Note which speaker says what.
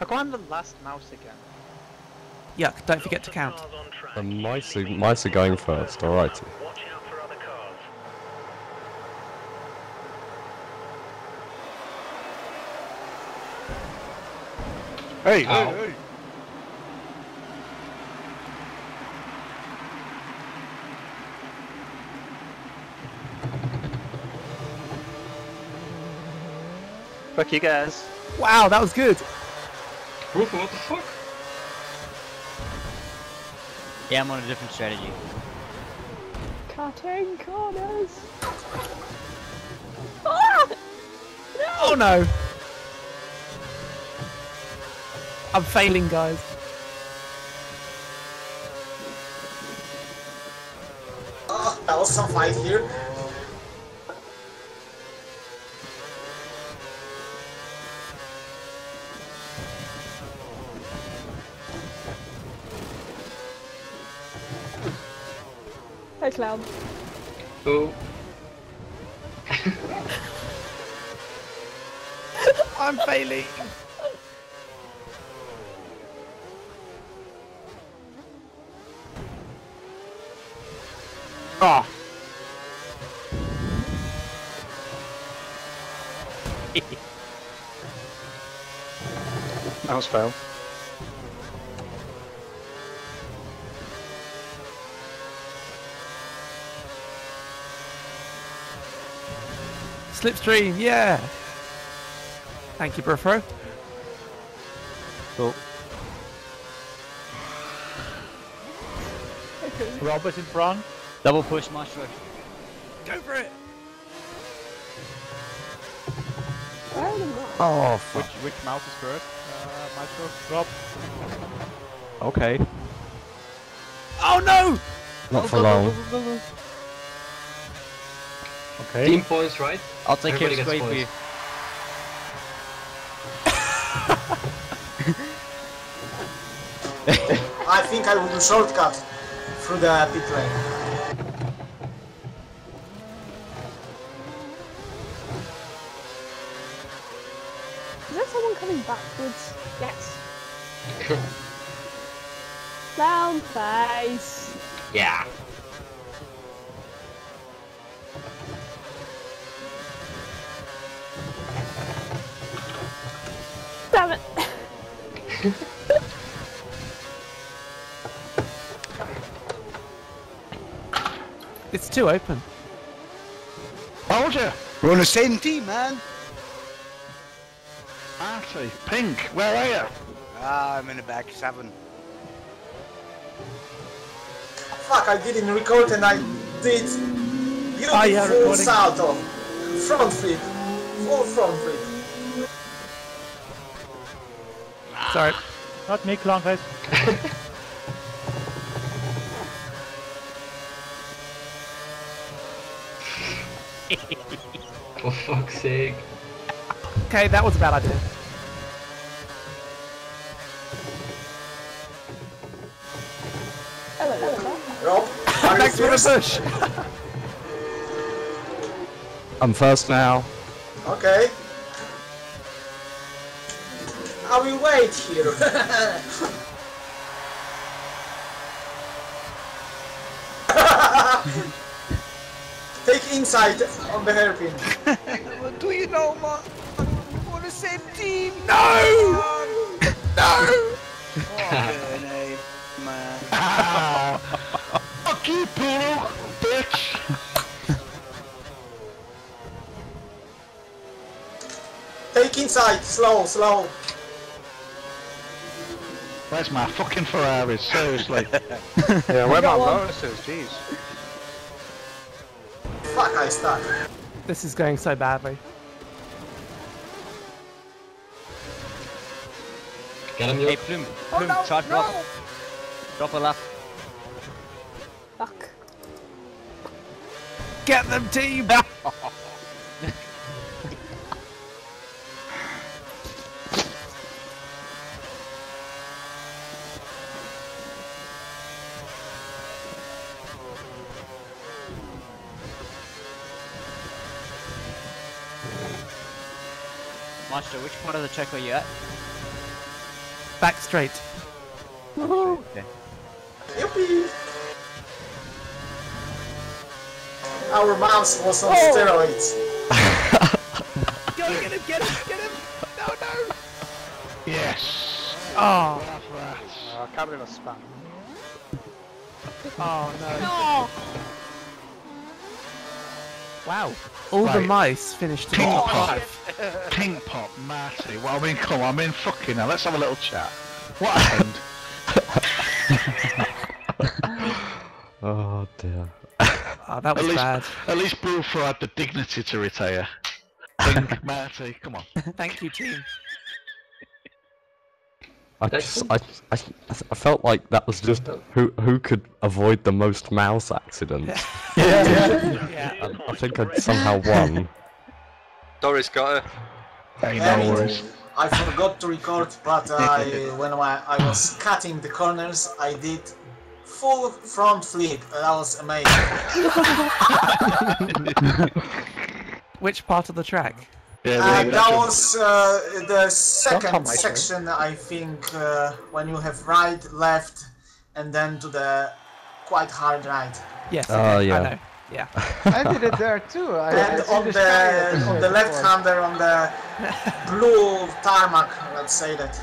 Speaker 1: I'll go on the last mouse again.
Speaker 2: Yuck, don't forget to count.
Speaker 3: The mice are, mice are going first, alrighty.
Speaker 4: Watch out for other cars.
Speaker 5: Hey,
Speaker 6: Ow.
Speaker 5: hey, hey.
Speaker 1: Fuck you guys.
Speaker 2: Wow, that was good.
Speaker 6: Rufo, what the fuck?
Speaker 7: Yeah, I'm on a different strategy.
Speaker 8: Cutting corners. Ah!
Speaker 2: Oh no! I'm failing, guys.
Speaker 9: Oh, that was some fight here.
Speaker 8: Hey, Cloud.
Speaker 6: Oh,
Speaker 2: I'm failing.
Speaker 1: Oh. that was fail.
Speaker 2: Slipstream, yeah. Thank you, Brufro.
Speaker 1: Cool.
Speaker 5: Robert in front.
Speaker 7: Double push, Maestro.
Speaker 2: Go for it.
Speaker 8: Where are the mice?
Speaker 3: Oh,
Speaker 5: Which
Speaker 3: fuck.
Speaker 5: which mouse is first? Uh, Maestro, Rob.
Speaker 3: Okay.
Speaker 2: Oh no!
Speaker 3: Not for long.
Speaker 5: Okay.
Speaker 6: team points, right?
Speaker 7: I'll take care of
Speaker 6: Everybody
Speaker 7: Square
Speaker 6: gets
Speaker 7: for you.
Speaker 9: I think I will do shortcut through the pit lane.
Speaker 8: Is there someone coming backwards? Yes. Round face.
Speaker 6: Yeah.
Speaker 2: It's too open.
Speaker 5: Told you. We're on the same team, man. Actually, Pink, where are you?
Speaker 10: Ah, I'm in the back seven.
Speaker 9: Fuck, I didn't record and I did
Speaker 5: Ah, yeah,
Speaker 9: beautiful
Speaker 5: recording.
Speaker 9: salto. Front flip. Full front flip.
Speaker 2: Sorry.
Speaker 5: Not me, Clownface.
Speaker 6: For fuck's sake.
Speaker 2: Okay, that was a bad idea.
Speaker 8: Hello, hello.
Speaker 9: Rob,
Speaker 2: Thanks for the
Speaker 9: first?
Speaker 2: push.
Speaker 3: I'm first now.
Speaker 9: Okay. I will wait here. Take inside on the hairpin.
Speaker 10: Do you know, man? We're on the same team.
Speaker 2: No! No!
Speaker 10: Oh, man, man.
Speaker 5: Fuck you, Polo, bitch.
Speaker 9: Take inside, slow, slow.
Speaker 5: Where's my fucking Ferrari? Seriously.
Speaker 1: Yeah, where
Speaker 8: got
Speaker 1: my
Speaker 8: one.
Speaker 1: bonuses? Jeez.
Speaker 9: Fuck, I stuck.
Speaker 2: This is going so badly.
Speaker 6: Get him,
Speaker 7: Hey,
Speaker 6: yo.
Speaker 7: Plume.
Speaker 8: Oh, no,
Speaker 7: charge
Speaker 8: no.
Speaker 7: drop. Drop a lap.
Speaker 8: Fuck.
Speaker 2: Get them, team!
Speaker 7: Maestro, which part of the track are you at?
Speaker 2: Back straight.
Speaker 7: Okay.
Speaker 9: Yippee! Our mouse was on oh! steroids.
Speaker 2: Go get him, get him, get him! No, no!
Speaker 5: Yes.
Speaker 2: Oh,
Speaker 1: Oh, I can't believe I spam.
Speaker 2: oh no.
Speaker 8: No!
Speaker 2: Wow. All the mice finished in
Speaker 5: Pink
Speaker 2: top
Speaker 5: pop.
Speaker 2: five.
Speaker 5: Pink pop, Marty. Well, I mean, come on, I mean, fucking hell. Let's have a little chat. What happened?
Speaker 3: Oh dear.
Speaker 2: Oh, that was
Speaker 5: at least,
Speaker 2: bad.
Speaker 5: at least Brufo had the dignity to retire. Pink, Marty, come on.
Speaker 2: Thank you, team.
Speaker 3: I, just, I, I, I felt like that was just who who could avoid the most mouse accidents.
Speaker 2: Yeah.
Speaker 3: And I think I'd somehow won.
Speaker 10: Doris got her.
Speaker 5: Hey, no worries.
Speaker 9: I forgot to record, but I, when I, I was cutting the corners, I did full front flip. and That was amazing.
Speaker 2: Which part of the track?
Speaker 5: Yeah,
Speaker 9: Uh, that was uh, the second
Speaker 1: on turn.
Speaker 9: section, I think, uh, when you have right, left, and then to the quite hard right.
Speaker 2: Yes.
Speaker 3: Oh,
Speaker 2: okay,
Speaker 3: yeah.
Speaker 2: I know. Yeah.
Speaker 4: I did it there too. I, I
Speaker 9: And
Speaker 4: see
Speaker 9: on
Speaker 4: the
Speaker 9: the on the left hander, on the blue tarmac, let's say that.